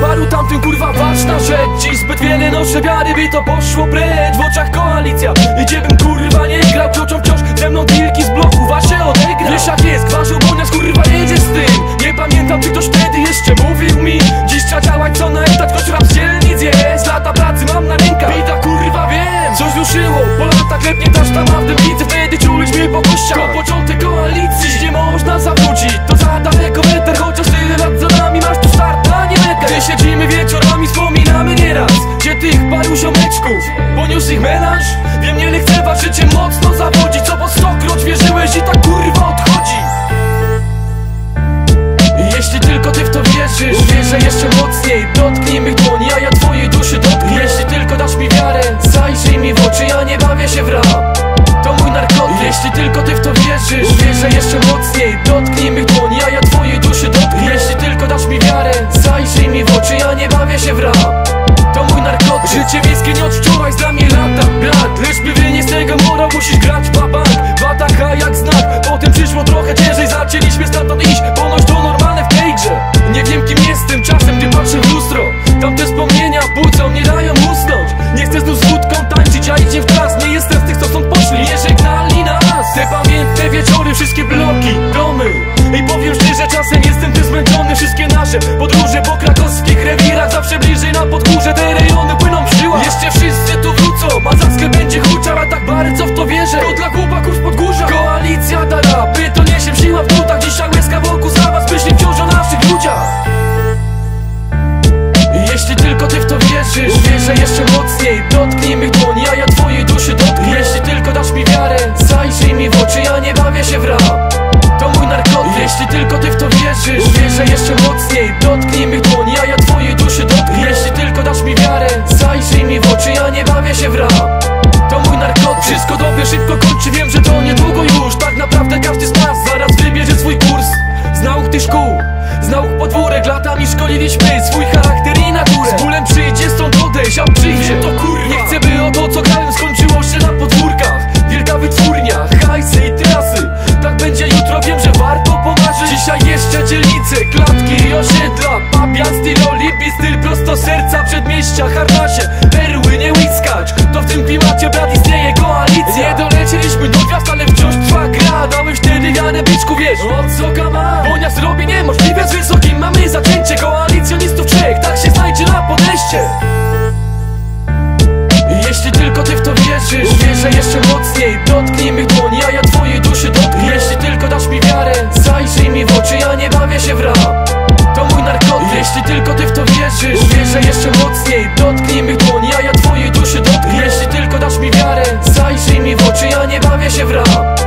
baru, tamtym kurwa ważna rzecz. Dziś zbyt wiele noszę wiary, by to poszło precz. W oczach koalicja, idzie bym kurwa nie grał. Kroczą wciąż ze mną wilki z bloku, wasze odegra jak jest, gwarzył, bo nas kurwa jedzie z tym. Nie pamiętam czy ktoś wtedy jeszcze mówił mi. Dziś trzeba działać co na etat, choć rap nic jest. Lata pracy mam na rękach, bita kurwa wiem. Coś ruszyło, po latach lepnie taż tam tym widzę. Wtedy czuliśmy po kościach. To początek koalicji, dziś nie można zawrócić To za daleko wieczorami, wspominamy nieraz Gdzie tych paru ziomeczków Poniósł ich melanż. Wiem, nie lekceważ, życie mocno zawodzi Co po stokroć wierzyłeś i tak kurwa odchodzi. Jeśli tylko ty w to wierzysz Wierzę jeszcze mocniej Dotknij mych dłoni, a ja twojej duszy dotknę. Jeśli tylko dasz mi wiarę Zajrzyj mi w oczy, ja nie bawię się w rap. To mój narkotyk. Jeśli tylko ty w to wierzysz Wierzę jeszcze mocniej nie się w krakowskich rewirach Zawsze bliżej na podgórze, te rejony płyną żyłach Jeszcze wszyscy tu wrócą, Mazackę będzie huczał A tak bardzo w to wierzę, to dla chłopaków z podgórza. Koalicja da rapy, to niesie siła w butach. Dzisiaj łezka wokół za was, myśli wciąż o naszych ludziach. Jeśli tylko ty w to wierzysz Wierzę jeszcze mocniej. Dotknij mych dłoni, a ja twojej duszy dotknę. Jeśli tylko dasz mi wiarę Zajrzyj mi w oczy, ja nie bawię się w rap. To mój narkotyk. Jeśli tylko ty w to wierzysz szybko kończy, wiem, że to niedługo już. Tak naprawdę każdy z nas zaraz wybierze swój kurs. Z nauk tych szkół z nauk podwórek latami szkoliliśmy swój charakter i naturę. Z bólem przyjdzie stąd odejść, a przyjdzie to kurwa. Nie chcę by o to co grałem skończyło się na podwórkach. Wielka wytwórnia, hajsy i trasy. Tak będzie jutro, wiem, że warto pomarzyć. Dzisiaj jeszcze dzielnice, klatki i osiedla. Pabian, styl, olimpii, styl prosto serca Przedmieścia, harnasie, perły, nie łyskać. To w tym klimacie brat istnieje ja nie bawię się w rap